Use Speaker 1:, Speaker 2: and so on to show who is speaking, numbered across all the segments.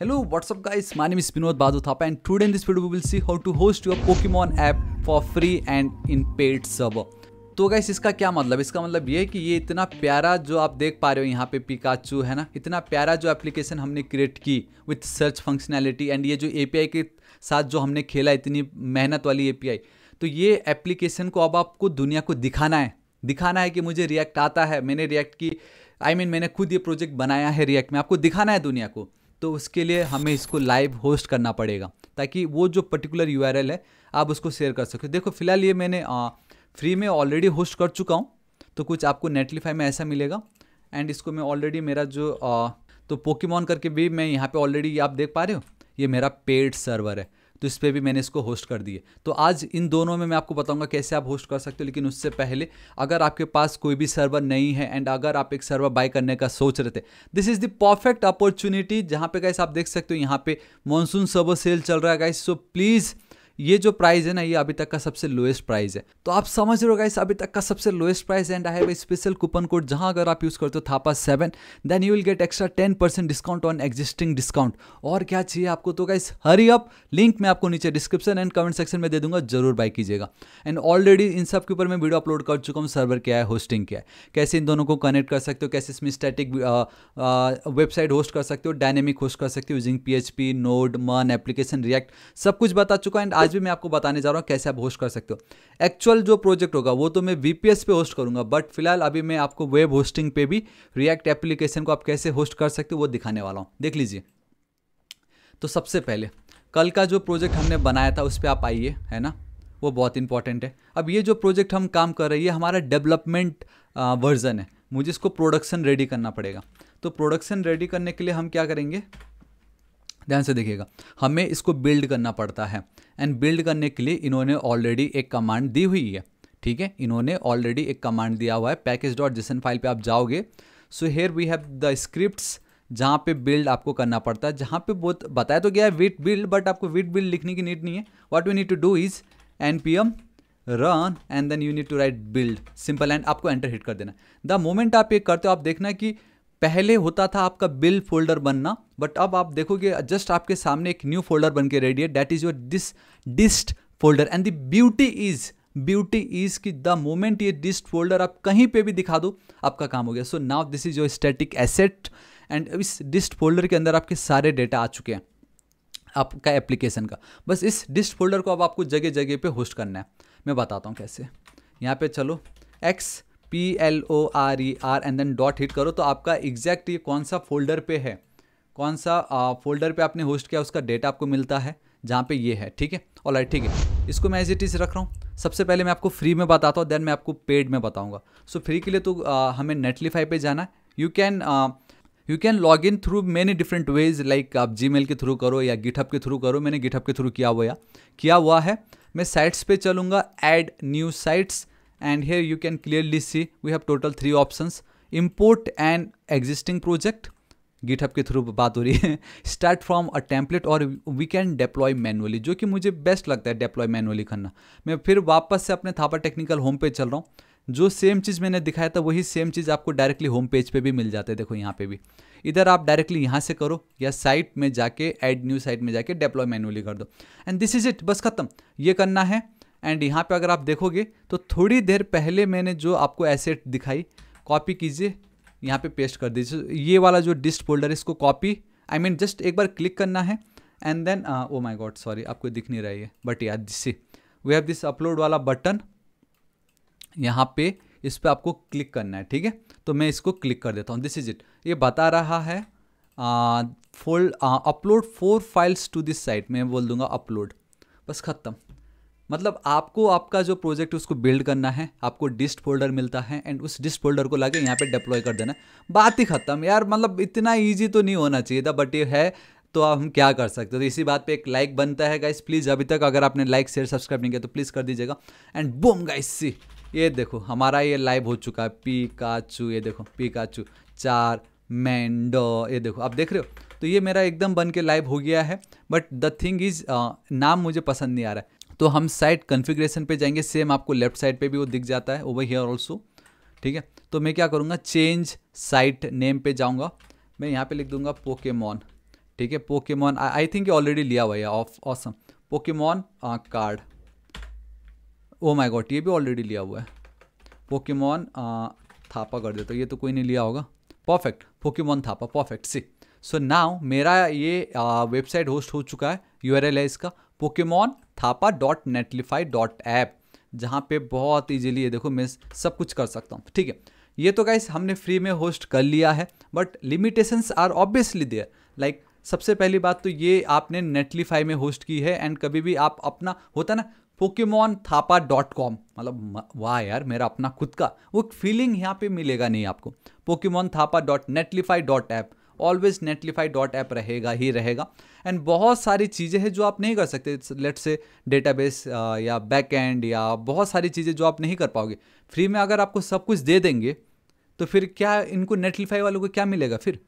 Speaker 1: Hello, what's up guys? My name is Vinod Badhu Thapa and today in this video we will see how to host your Pokemon app for free and in paid server. तो guys इसका क्या मतलब? इसका मतलब ये है कि ये इतना प्यारा जो आप देख पा रहे हो यहाँ पे पिकाचू है ना? इतना प्यारा जो एप्लीकेशन हमने क्रिएट की विथ सर्च फंक्शनैलिटी एंड ये जो एपीआई के साथ जो हमने खेला इतनी मेहनत वाली एपीआई तो ये एप्लीकेशन को अब आपको दुनिया को दिखाना है। दिखाना है कि मुझे रिएक्ट आता है। मैंने रिएक्ट की आई I मीन mean, मैंने खुद ये प्रोजेक्ट बनाया है रिएक्ट में। आपको दिखाना है दुनिया को। तो उसके लिए हमें इसको लाइव होस्ट करना पड़ेगा ताकि वो जो पर्टिकुलर यूआरएल है आप उसको शेयर कर सको। देखो फ़िलहाल ये मैंने फ्री में ऑलरेडी होस्ट कर चुका हूँ तो कुछ आपको नेटलीफाई में ऐसा मिलेगा। एंड इसको मैं ऑलरेडी मेरा जो आ, तो पोकेमॉन करके भी मैं यहाँ पे ऑलरेडी आप देख पा रहे हो ये मेरा पेड सर्वर है। तो इस पर भी मैंने इसको होस्ट कर दिए। तो आज इन दोनों में मैं आपको बताऊँगा कैसे आप होस्ट कर सकते हो, लेकिन उससे पहले अगर आपके पास कोई भी सर्वर नहीं है एंड अगर आप एक सर्वर बाय करने का सोच रहे थे this is the perfect opportunity जहाँ पे गाइस आप देख सकते हो, यहाँ पे मानसून सर्वर सेल चल रहा है गाइस सो प्लीज़ ये जो प्राइस है ना, ये अभी तक का सबसे लोएस्ट प्राइस है। तो आप समझ रहे हो गाइस अभी तक का सबसे lowest price and I have special coupon code जहाँ अगर आप यूज़ करते हो Thapa seven then you will get extra ten percent discount on existing discount और क्या चाहिए आपको? तो गाइस हरी अप लिंक मैं आपको नीचे डिस्क्रिप्शन एंड कमेंट सेक्शन में दे दूँगा, ज़रूर बाई कीजिएगा। एंड ऑलरेडी इन सब के ऊपर मैं वीडियो अपलोड कर चुका हूँ सर्वर क्या है होस्टिंग क्या है। कैसे इन दोनों को कनेक्ट कर सकते हो, कैसे इसमें स्टैटिक वेबसाइट होस्ट कर सकते हो डायनेमिक होस्ट कर सकते हो using P H P node मन एप्लीकेशन रिएक्ट सब कुछ बता चुका एंड आज भी मैं आपको बताने जा रहा हूँ कैसे आप होस्ट कर सकते हो। एक्चुअल जो प्रोजेक्ट होगा, वो तो मैं वीपीएस पे होस्ट करूँगा बट फ़िलहाल अभी मैं आपको वेब होस्टिंग पे भी रिएक्ट एप्लीकेशन को आप कैसे होस्ट कर सकते हो, वो दिखाने वाला हूँ। देख लीजिए। तो सबसे पहले, कल का जो प्रोजेक्ट हमने बनाया था, उस पर आप आइए, है ना? वो बहुत इंपॉर्टेंट है। अब ये जो प्रोजेक्ट हम काम कर रहे हैं, ये हमारा डेवलपमेंट वर्जन है। मुझे इसको प्रोडक्शन रेडी करना पड़ेगा। तो प्रोडक्शन रेडी करने के लिए हम क्या करेंगे? ध्यान से देखिएगा। हमें इसको बिल्ड करना पड़ता है। एंड बिल्ड करने के लिए इन्होंने ऑलरेडी एक कमांड दी हुई है। ठीक है? इन्होंने ऑलरेडी एक कमांड दिया हुआ है। पैकेज डॉट जिसन फ़ाइल पर आप जाओगे। So here we have the scripts जहाँ पे बिल्ड आपको करना पड़ता है। जहाँ पे बहुत बताया तो गया है विट बिल्ड बट आपको विट बिल्ड लिखने की नीड नहीं है। What we need to do is N P M run and then you need to write build simple and आपको एंटर हिट कर देना। द मोमेंट आप ये करते हो, आप देखना कि पहले होता था आपका बिल फोल्डर बनना बट अब आप देखोगे जस्ट आपके सामने एक न्यू फोल्डर बन के रेडी है that is your this dist folder and the beauty is beauty is कि द मोमेंट ये डिस्ट फोल्डर आप कहीं पे भी दिखा दो, आपका काम हो गया। So now this is your static asset and इस डिस्ट फोल्डर के अंदर आपके सारे डेटा आ चुके हैं, आपका एप्लीकेशन का। बस इस डिस्ट फोल्डर को अब आपको जगह जगह पे होस्ट करना है। मैं बताता हूँ कैसे। यहाँ पे चलो X P L O R E R and then dot hit करो तो आपका एग्जैक्ट ये कौन सा फोल्डर पे है? कौन सा फोल्डर पे आपने होस्ट किया उसका डेटा आपको मिलता है जहाँ पे ये है ठीक है? ऑल राइट ठीक है। इसको मैं एज इट इज़ रख रहा हूँ। सबसे पहले मैं आपको फ्री में बताता हूँ देन मैं आपको पेड में बताऊँगा। सो so, फ्री के लिए तो आ, हमें नेटलीफाई पे जाना है। You can you can log in through many different ways like आप जी के थ्रू करो या गिटअप के थ्रू करो। मैंने गिटअप के थ्रू किया हुआ किया हुआ है। मैं साइट्स पे चलूँगा add new sites and here you can clearly see we have total three options. Import an existing project. GitHub के थ्रू बात हो रही है। स्टार्ट फ्रॉम अ टेम्पलेट और वी कैन डिप्लॉय मैनुअली जो कि मुझे बेस्ट लगता है डिप्लॉय मैनुअली करना। मैं फिर वापस से अपने थापा टेक्निकल होम पेज चल रहा हूँ। जो सेम चीज़ मैंने दिखाया था, वही सेम चीज़ आपको डायरेक्टली होम पेज पे भी मिल जाता है। देखो यहाँ पे भी। इधर आप डायरेक्टली यहाँ से करो या साइट में जाके एड न्यू साइट में जाके डिप्लॉय मैनुअली कर दो। एंड दिस इज़ इट बस खत्म। ये करना है। एंड यहाँ पे अगर आप देखोगे तो थोड़ी देर पहले मैंने जो आपको एसेट दिखाई कॉपी कीजिए, यहाँ पे पेस्ट कर दीजिए। ये वाला जो डिस्ट फोल्डर इसको कॉपी आई मीन जस्ट एक बार क्लिक करना है and then oh my god sorry आपको दिख नहीं रही है बट यार this we have this upload वाला बटन यहाँ पे इस पर आपको क्लिक करना है, ठीक है? तो मैं इसको क्लिक कर देता हूँ दिस इज़ इट ये बता रहा है fold upload for files to this site मैं बोल दूँगा अपलोड बस ख़त्म। मतलब आपको आपका जो प्रोजेक्ट उसको बिल्ड करना है, आपको डिस्ट फोल्डर मिलता है एंड उस डिस्ट फोल्डर को लाके यहाँ पे डिप्लॉय कर देना। बात ही खत्म। यार मतलब इतना ईजी तो नहीं होना चाहिए था बट ये है तो अब हम क्या कर सकते हो? तो इसी बात पे एक लाइक बनता है गाइस प्लीज़ अभी तक अगर आपने लाइक शेयर सब्सक्राइब नहीं किया तो प्लीज़ कर दीजिएगा। एंड बूम गाइस सी ये देखो, हमारा ये लाइव हो चुका है। पी काचू ये देखो पी काचू चार मैंडो ये देखो, आप देख रहे हो? तो ये मेरा एकदम बन के लाइव हो गया है। बट द थिंग इज़ नाम मुझे पसंद नहीं आ रहा है। तो हम साइट कन्फिग्रेशन पे जाएँगे सेम आपको लेफ़्ट साइड पे भी वो दिख जाता है ओवर हियर ऑल्सो ठीक है? तो मैं क्या करूँगा चेंज साइट नेम पे जाऊँगा, मैं यहाँ पे लिख दूँगा पोकेमॉन ठीक है? पोकेमॉन आई थिंक ऑलरेडी लिया हुआ है of awesome Pokemon card oh my god ये भी ऑलरेडी लिया हुआ है। पोकेमॉन थापा कर देता ये तो कोई नहीं लिया होगा। Perfect Pokemon Thapa perfect see so now मेरा ये वेबसाइट होस्ट हो चुका है यू है इसका। Pokemon Thapa dot Netlify dot app जहाँ पे बहुत ईजिली ये देखो मैं सब कुछ कर सकता हूँ। ठीक है, ये तो गाइस हमने फ्री में होस्ट कर लिया है but limitations are obviously there like सबसे पहली बात तो ये आपने नेटलीफाई में होस्ट की है एंड कभी भी आप अपना, होता ना पोकेमॉन थापा डॉट कॉम मतलब वाह यार, मेरा अपना खुद का, वो फीलिंग यहाँ पे मिलेगा नहीं आपको। Pokemon Thapa dot Netlify dot app always Netlify dot app रहेगा ही रहेगा। एंड बहुत सारी चीज़ें हैं जो आप नहीं कर सकते। लेट से डेटाबेस या बैक एंड या बहुत सारी चीज़ें जो आप नहीं कर पाओगे। फ्री में अगर आपको सब कुछ दे देंगे तो फिर क्या इनको नेटलीफाई वालों को क्या मिलेगा फिर?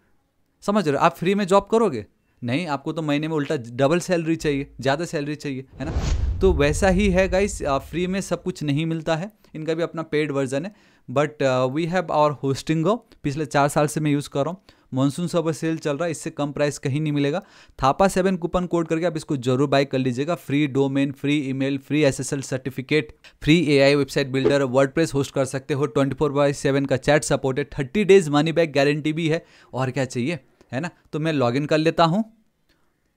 Speaker 1: समझ रहे हो? आप फ्री में जॉब करोगे? नहीं, आपको तो महीने में उल्टा डबल सैलरी चाहिए, ज़्यादा सैलरी चाहिए, है ना? तो वैसा ही है गाइस फ्री में सब कुछ नहीं मिलता है। इनका भी अपना पेड वर्जन है। But we have our hosting पिछले चार साल से मैं यूज़ कर रहा हूँ। मानसून सब सेल चल रहा है, इससे कम प्राइस कहीं नहीं मिलेगा। थापा सेवन कूपन कोड करके आप इसको ज़रूर बाय कर लीजिएगा। Free domain free email free SSL certificate free AI website builder WordPress host कर सकते हो। ट्वेंटी फोर बाई सेवन का चैट सपोर्ट है। Thirty days money back guarantee भी है। और क्या चाहिए? है ना? तो मैं लॉगिन कर लेता हूँ।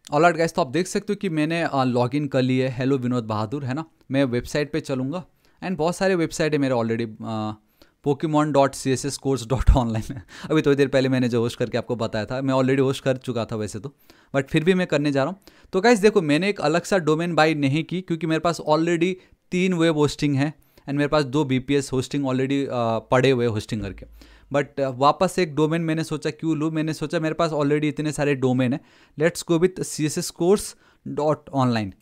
Speaker 1: ऑल आउट गाइस तो आप देख सकते हो कि मैंने लॉगिन कर लिया है। हेलो विनोद बहादुर है ना? मैं वेबसाइट पे चलूँगा। एंड बहुत सारे वेबसाइट है मेरे already Pokemon dot C S S course dot online अभी थोड़ी देर पहले मैंने जो होस्ट करके आपको बताया था, मैं ऑलरेडी होस्ट कर चुका था वैसे तो। बट फिर भी मैं करने जा रहा हूँ। तो गाइस देखो, मैंने एक अलग सा डोमेन बाई नहीं की, क्योंकि मेरे पास ऑलरेडी तीन वेब होस्टिंग है एंड मेरे पास दो V P S hosting already पड़े हुए होस्टिंग करके। बट वापस एक डोमेन मैंने सोचा, क्यों लूँ? मैंने सोचा मेरे पास ऑलरेडी इतने सारे डोमेन है। Let's go with C S S course dot online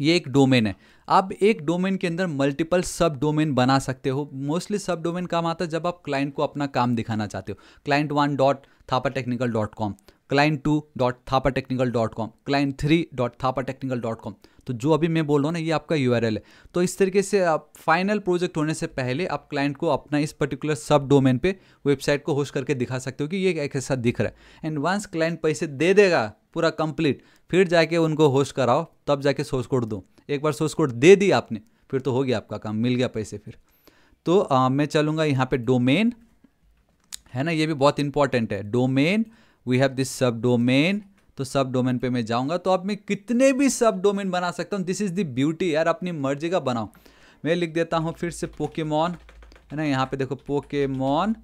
Speaker 1: ये एक डोमेन है। आप एक डोमेन के अंदर मल्टीपल सब डोमेन बना सकते हो। मोस्टली सब डोमेन काम आता है जब आप क्लाइंट को अपना काम दिखाना चाहते हो। Client one dot Thapa technical dot com client two dot Thapa technical dot com client three dot Thapa technical dot com तो जो अभी मैं बोल रहा हूँ ना, ये आपका यूआरएल है। तो इस तरीके से आप फाइनल प्रोजेक्ट होने से पहले आप क्लाइंट को अपना इस पर्टिकुलर सब डोमेन पे वेबसाइट को होस्ट करके दिखा सकते हो कि ये एक ऐसा दिख रहा है। एंड वंस क्लाइंट पैसे दे देगा, पूरा कंप्लीट फिर जाके उनको होस्ट कराओ, तब जाके सोर्स कोड दो। एक बार सोर्स कोड दे दी आपने फिर तो हो गया आपका काम मिल गया पैसे फिर। तो आ, मैं चलूँगा यहाँ पे डोमेन है ना ये भी बहुत इंपॉर्टेंट है। Domain we have this sub domain तो सब डोमेन पे मैं जाऊँगा तो अब मैं कितने भी सब डोमेन बना सकता हूँ। दिस इज़ द ब्यूटी यार अपनी मर्ज़ी का बनाओ। मैं लिख देता हूँ फिर से पोकेमॉन है ना यहाँ पे देखो पोकेमॉन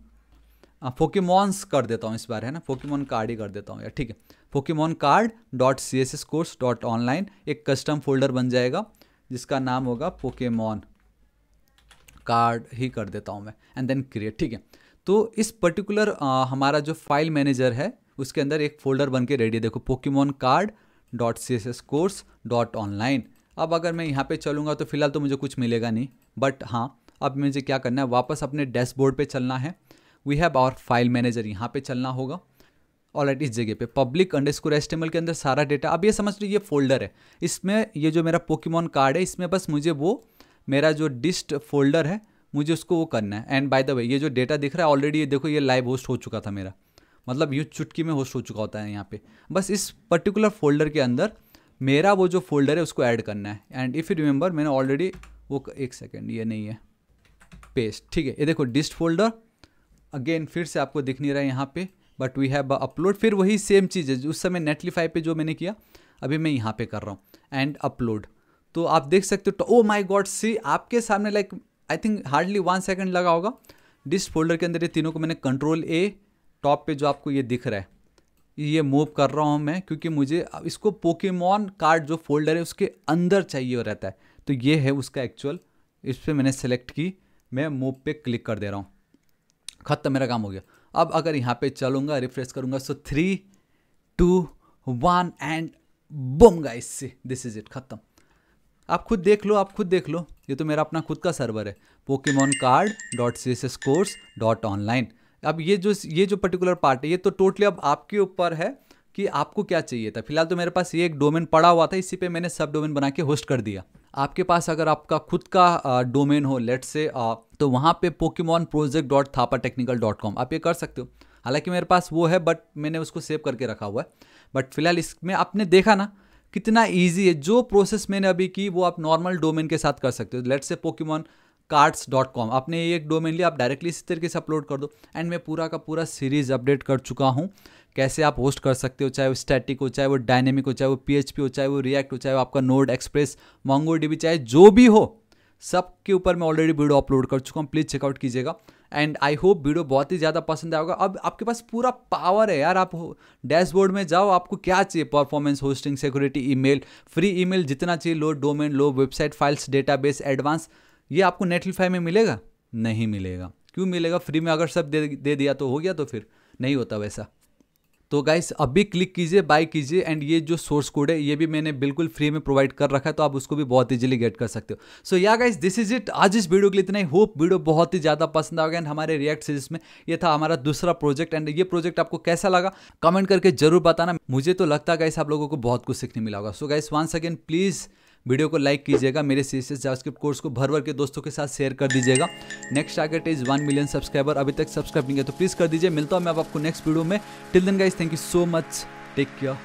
Speaker 1: पोकेमॉन्स कर देता हूँ इस बार, है ना? पोकेमॉन कार्ड ही कर देता हूँ यार, ठीक है। Pokemon card dot C S S course dot online एक कस्टम फोल्डर बन जाएगा, जिसका नाम होगा पोकेमॉन कार्ड ही कर देता हूँ मैं एंड देन क्रिएट ठीक है। तो इस पर्टिकुलर हमारा जो फ़ाइल मैनेजर है, उसके अंदर एक फोल्डर बन के रेडी है। देखो Pokemon card dot C S S course dot online अब अगर मैं यहाँ पे चलूँगा तो फ़िलहाल तो मुझे कुछ मिलेगा नहीं बट हाँ अब मुझे क्या करना है, वापस अपने डैशबोर्ड पे चलना है। We have our file manager यहाँ पे चलना होगा। ऑलरेडी इस जगह पे। पब्लिक अंडर स्कोर एस्टेमल के अंदर सारा डेटा अब ये समझ लो ये फोल्डर है। इसमें ये जो मेरा पोकेमॉन कार्ड है, इसमें बस मुझे वो, मेरा जो डिस्ट फोल्डर है, मुझे उसको वो करना है। एंड बाय द वे ये जो डेटा दिख रहा है ऑलरेडी ये देखो, ये लाइव होस्ट हो चुका था मेरा। मतलब यूँ चुटकी में होस्ट हो चुका होता है यहाँ पे। बस इस पर्टिकुलर फोल्डर के अंदर मेरा वो जो फोल्डर है, उसको ऐड करना है। एंड इफ़ यू रिमेंबर मैंने ऑलरेडी वो एक सेकेंड ये नहीं है। पेस्ट ठीक है, ये देखो डिस्ट फोल्डर अगेन फिर से आपको दिख नहीं रहा है यहाँ पे बट वी हैव अपलोड फिर वही सेम चीज़ है, उस समय नेटलीफाई पे जो मैंने किया, अभी मैं यहाँ पे कर रहा हूँ एंड अपलोड तो आप देख सकते हो ओ माई गॉड सी आपके सामने like I think hardly one second लगा होगा। डिस फोल्डर के अंदर ये तीनों को मैंने कंट्रोल ए टॉप पे जो आपको ये दिख रहा है, ये मूव कर रहा हूँ मैं, क्योंकि मुझे इसको पोकेमॉन कार्ड जो फोल्डर है उसके अंदर चाहिए रहता है। तो ये है उसका एक्चुअल इस पर मैंने सेलेक्ट की, मैं मूव पे क्लिक कर दे रहा हूँ। खत्म, मेरा काम हो गया। अब अगर यहाँ पे चलूँगा रिफ्रेश करूँगा so three two one and boom guys this is it खत्म। आप खुद देख लो, आप खुद देख लो। ये तो मेरा अपना खुद का सर्वर है। Pokemon card dot C S S course dot online अब ये जो ये जो पर्टिकुलर पार्ट है, ये तो टोटली अब आपके ऊपर है कि आपको क्या चाहिए था। फ़िलहाल तो मेरे पास ये एक डोमेन पड़ा हुआ था, इसी पे मैंने सब डोमेन बना के होस्ट कर दिया। आपके पास अगर आपका खुद का डोमेन हो लेट से तो वहाँ पे Pokemon project dot Thapa technical dot com आप ये कर सकते हो। हालाँकि मेरे पास वो है बट मैंने उसको सेव करके रखा हुआ है। बट फ़िलहाल इसमें आपने देखा ना, कितना ईजी है। जो प्रोसेस मैंने अभी की, वो आप नॉर्मल डोमेन के साथ कर सकते हो। लेट से पोकेमॉन कार्ड्स डॉट कॉम आपने ये एक डोमेन लिया, आप डायरेक्टली इसी तरीके से अपलोड कर दो। एंड मैं पूरा का पूरा सीरीज़ अपडेट कर चुका हूँ। कैसे आप होस्ट कर सकते हो, चाहे वो स्टैटिक हो, चाहे वो डायनेमिक हो, चाहे वो पीएचपी हो, चाहे वो रिएक्ट हो, चाहे वो आपका नोड एक्सप्रेस मोंगो डी चाहे जो भी हो सब के ऊपर मैं ऑलरेडी वीडियो अपलोड कर चुका हूँ। प्लीज़ चेकआउट कीजिएगा। एंड आई होप वीडियो बहुत ही ज़्यादा पसंद आएगा अब आपके पास पूरा पावर है यार। आप डैशबोर्ड में जाओ, आपको क्या चाहिए? Performance hosting security email free email जितना चाहिए लो डोमेन लो वेबसाइट फाइल्स डेटाबेस एडवांस ये आपको नेटलीफाई में मिलेगा? नहीं मिलेगा। क्यों मिलेगा? फ्री में अगर सब दे दे दिया तो हो गया तो फिर। नहीं होता वैसा। तो गाइस अभी क्लिक कीजिए बाय कीजिए एंड ये जो सोर्स कोड है, ये भी मैंने बिल्कुल फ्री में प्रोवाइड कर रखा है तो आप उसको भी बहुत इजीली गेट कर सकते हो। सो या गाइस दिस इज़ इट आज इस वीडियो के लिए इतना ही। होप वीडियो बहुत ही ज़्यादा पसंद आ गया एंड हमारे रिएक्ट सीरीज़ में ये था हमारा दूसरा प्रोजेक्ट एंड ये प्रोजेक्ट आपको कैसा लगा कमेंट करके ज़रूर बताना। मुझे तो लगता है गाइस आप लोगों को बहुत कुछ सीखने मिला होगा। So guys once again please video को लाइक कीजिएगा, मेरे सी एस जावास्क्रिप्ट कोर्स को भर भर के दोस्तों के साथ शेयर कर दीजिएगा। Next target is one million subscriber अभी तक सब्सक्राइब नहीं किया तो प्लीज़ कर दीजिए। मिलता हूँ मैं आपको नेक्स्ट वीडियो में। Till then guys thank you so much take care